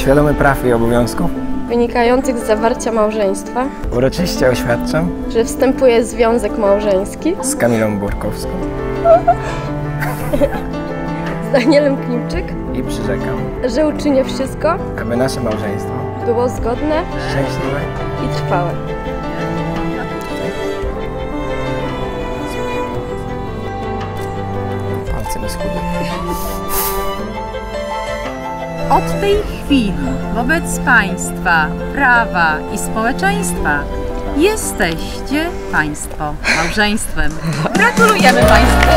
świadomy praw i obowiązków, wynikających z zawarcia małżeństwa, uroczyście oświadczam że wstępuje związek małżeński. z Kamilą Burkowską. Z Danielem Klimczyk, i przyrzekam, że uczynię wszystko, aby nasze małżeństwo było zgodne szczęśliwe i trwałe. palce mi schudły. Od tej chwili wobec państwa, prawa i społeczeństwa jesteście państwo małżeństwem. Gratulujemy państwu!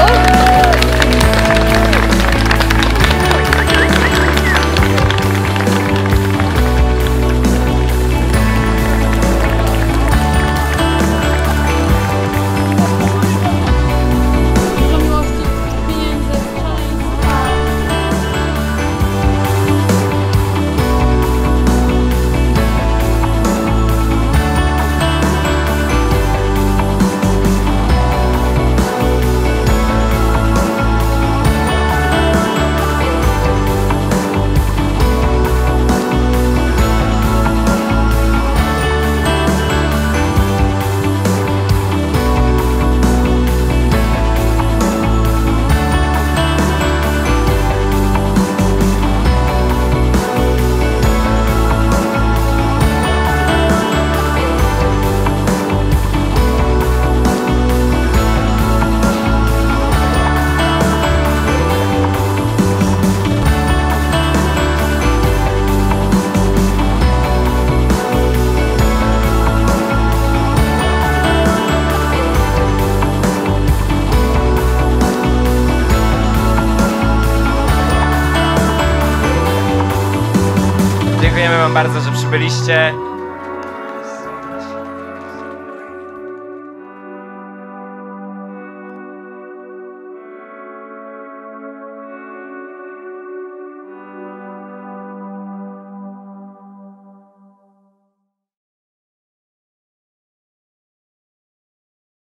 Dziękujemy Wam bardzo, że przybyliście.